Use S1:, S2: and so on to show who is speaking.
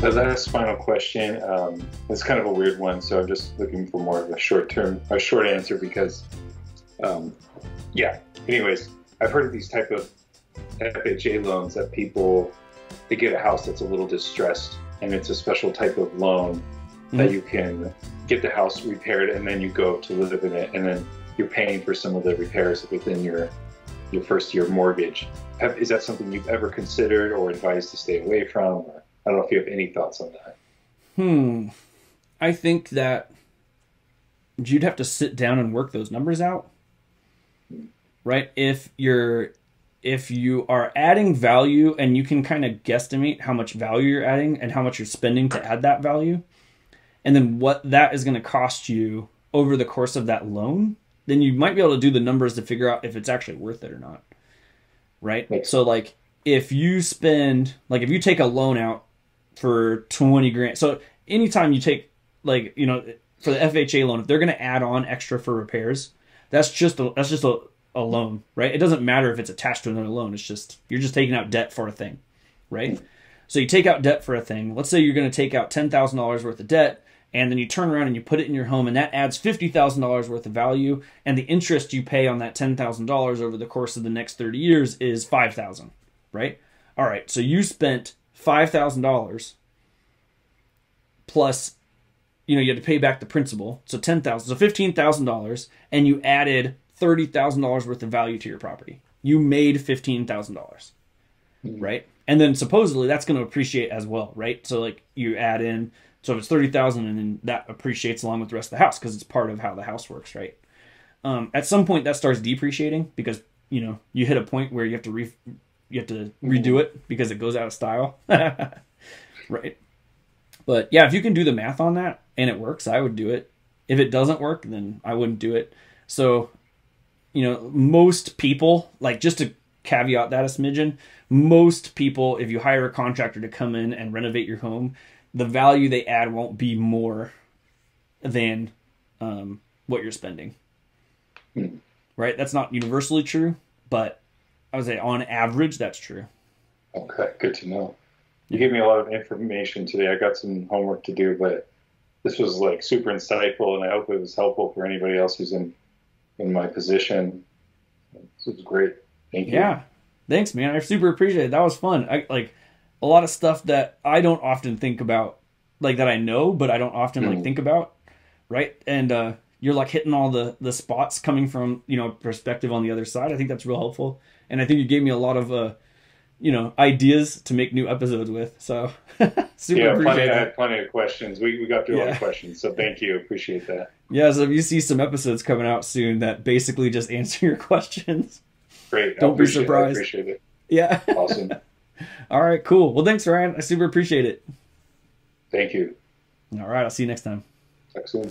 S1: The last final question. Um, it's kind of a weird one, so I'm just looking for more of a short term, a short answer because, um, yeah. Anyways, I've heard of these type of FHA loans that people they get a house that's a little distressed, and it's a special type of loan mm-hmm. that you can get the house repaired, and then you go to live in it, and then you're paying for some of the repairs within your your first year mortgage. Have, is that something you've ever considered or advised to stay away from? Or, I don't know if you have any thoughts on that.
S2: Hmm. I think that you'd have to sit down and work those numbers out. Right? If you're if you are adding value and you can kind of guesstimate how much value you're adding and how much you're spending to add that value, and then what that is going to cost you over the course of that loan, then you might be able to do the numbers to figure out if it's actually worth it or not. Right? So like if you spend like if you take a loan out for 20 grand. So anytime you take like, you know, for the FHA loan, if they're going to add on extra for repairs, that's just a, that's just a, a loan, right? It doesn't matter if it's attached to another loan. It's just you're just taking out debt for a thing, right? So you take out debt for a thing. Let's say you're going to take out $10,000 worth of debt and then you turn around and you put it in your home and that adds $50,000 worth of value and the interest you pay on that $10,000 over the course of the next 30 years is 5,000, right? All right, so you spent $5,000 plus you know, you had to pay back the principal. So 10,000, so $15,000 and you added $30,000 worth of value to your property. You made $15,000. Mm-hmm. Right? And then supposedly that's going to appreciate as well, right? So like you add in so if it's 30,000 and then that appreciates along with the rest of the house because it's part of how the house works, right? Um, at some point that starts depreciating because, you know, you hit a point where you have to re- you have to redo it because it goes out of style. right? But yeah, if you can do the math on that and it works, I would do it. If it doesn't work, then I wouldn't do it. So, you know, most people, like just to caveat that a smidgen, most people, if you hire a contractor to come in and renovate your home, the value they add won't be more than um, what you're spending. Hmm. Right? That's not universally true, but I would say on average, that's true.
S1: Okay, good to know. You gave me a lot of information today. I got some homework to do, but this was like super insightful, and I hope it was helpful for anybody else who's in in my position. This was great. Thank you.
S2: Yeah, thanks, man. I super appreciate it. That was fun. I like a lot of stuff that I don't often think about, like that I know, but I don't often mm. like think about, right? And uh, you're like hitting all the the spots coming from you know perspective on the other side. I think that's real helpful, and I think you gave me a lot of uh, you know ideas to make new episodes with. So
S1: super yeah, plenty, I plenty of questions. We we got through yeah. a lot of questions, so thank you. Appreciate that.
S2: Yeah, so if you see some episodes coming out soon that basically just answer your questions,
S1: great.
S2: Don't be surprised.
S1: I appreciate it.
S2: Yeah.
S1: Awesome.
S2: All right, cool. Well, thanks, Ryan. I super appreciate it.
S1: Thank you.
S2: All right, I'll see you next time.
S1: Talk soon.